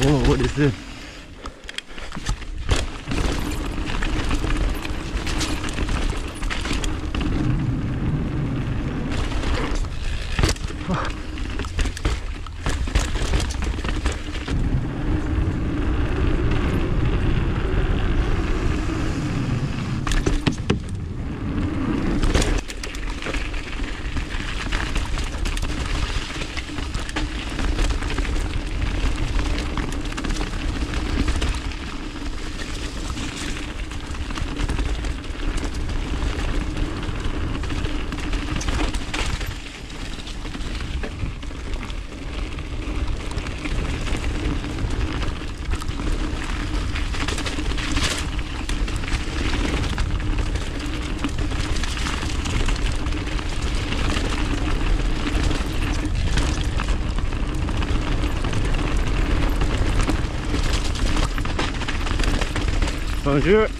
Oh, what is this? jeu.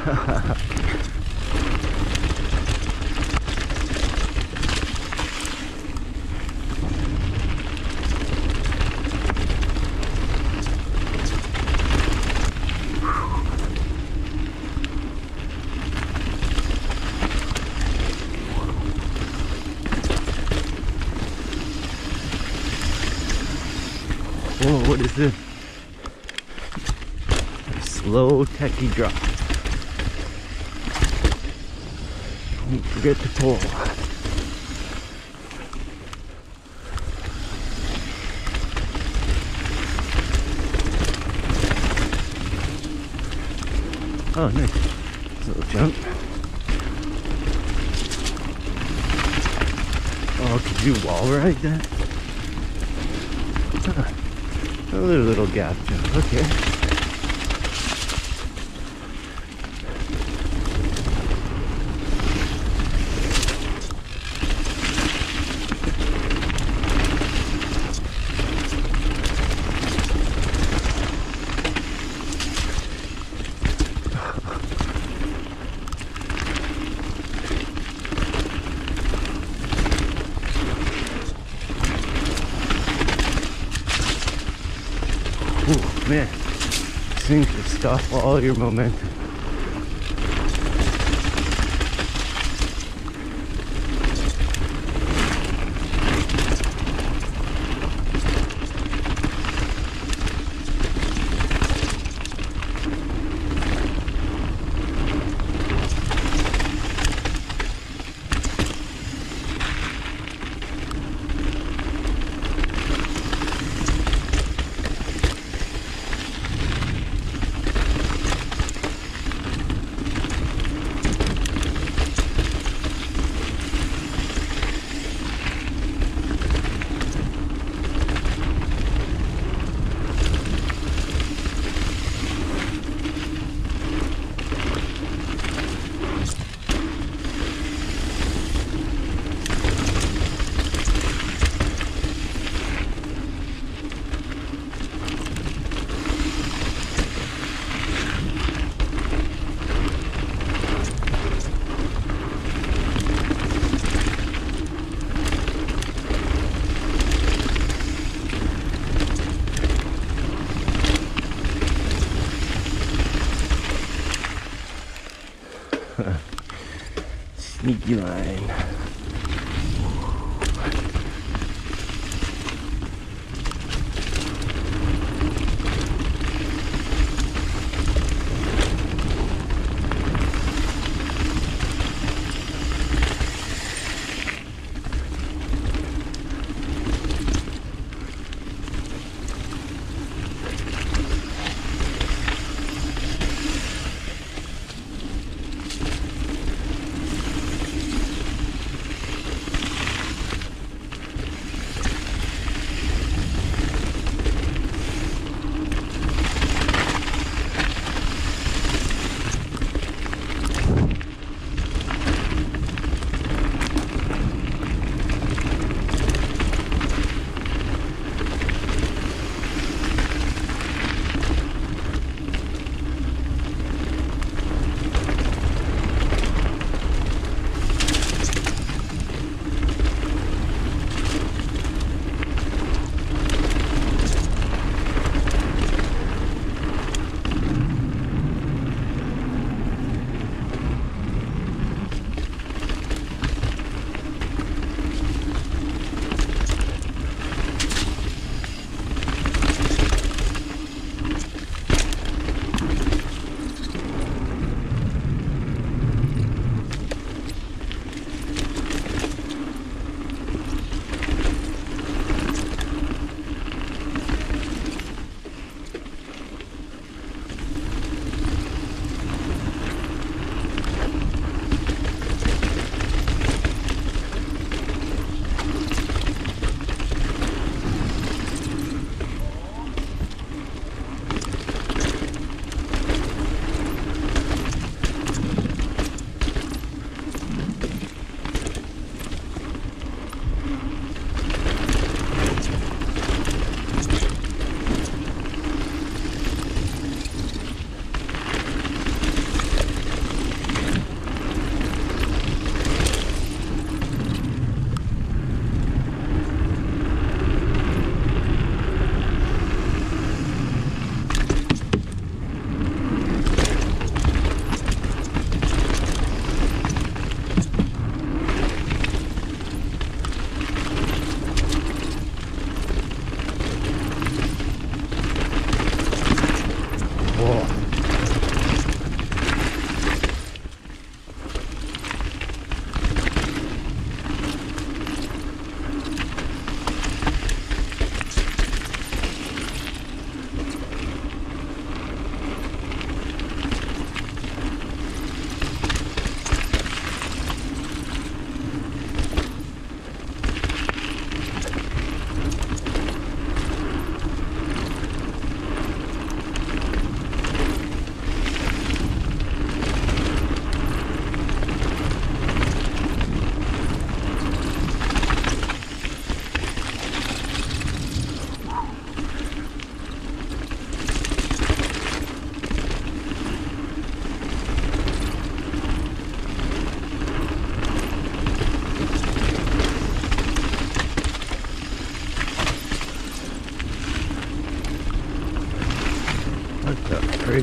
Whoa, what is this? Slow techie drop. Forget to pull. Oh, nice. Little jump. Oh, could you wall ride that? Huh. Another little gap jump. Okay. Oh man, thing could stop all your momentum. Sneaky line.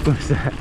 Was that?